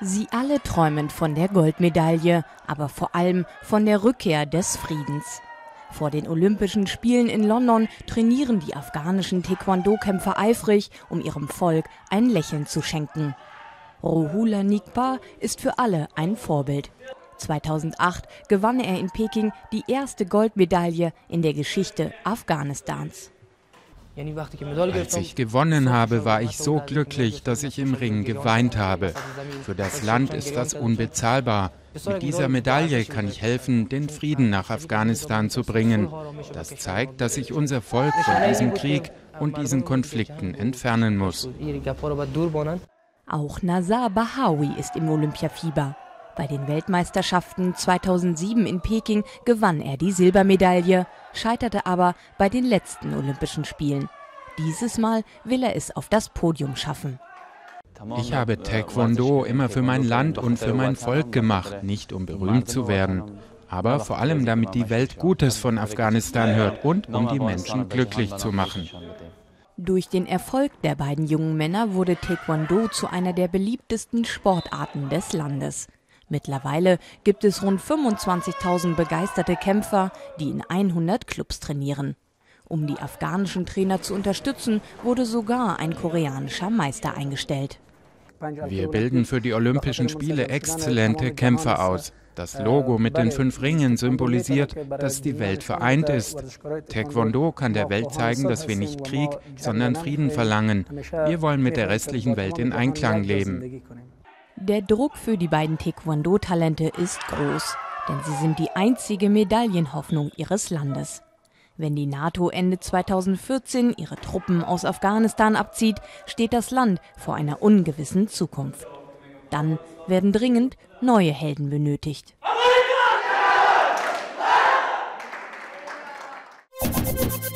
Sie alle träumen von der Goldmedaille, aber vor allem von der Rückkehr des Friedens. Vor den Olympischen Spielen in London trainieren die afghanischen Taekwondo-Kämpfer eifrig, um ihrem Volk ein Lächeln zu schenken. Rohula Nikpa ist für alle ein Vorbild. 2008 gewann er in Peking die erste Goldmedaille in der Geschichte Afghanistans. Als ich gewonnen habe, war ich so glücklich, dass ich im Ring geweint habe. Für das Land ist das unbezahlbar. Mit dieser Medaille kann ich helfen, den Frieden nach Afghanistan zu bringen. Das zeigt, dass sich unser Volk von diesem Krieg und diesen Konflikten entfernen muss. Auch Nazar Bahawi ist im Olympiafieber. Bei den Weltmeisterschaften 2007 in Peking gewann er die Silbermedaille, scheiterte aber bei den letzten Olympischen Spielen. Dieses Mal will er es auf das Podium schaffen. Ich habe Taekwondo immer für mein Land und für mein Volk gemacht, nicht um berühmt zu werden, aber vor allem damit die Welt Gutes von Afghanistan hört und um die Menschen glücklich zu machen. Durch den Erfolg der beiden jungen Männer wurde Taekwondo zu einer der beliebtesten Sportarten des Landes. Mittlerweile gibt es rund 25.000 begeisterte Kämpfer, die in 100 Clubs trainieren. Um die afghanischen Trainer zu unterstützen, wurde sogar ein koreanischer Meister eingestellt. Wir bilden für die Olympischen Spiele exzellente Kämpfer aus. Das Logo mit den fünf Ringen symbolisiert, dass die Welt vereint ist. Taekwondo kann der Welt zeigen, dass wir nicht Krieg, sondern Frieden verlangen. Wir wollen mit der restlichen Welt in Einklang leben. Der Druck für die beiden Taekwondo-Talente ist groß, denn sie sind die einzige Medaillenhoffnung ihres Landes. Wenn die NATO Ende 2014 ihre Truppen aus Afghanistan abzieht, steht das Land vor einer ungewissen Zukunft. Dann werden dringend neue Helden benötigt. Musik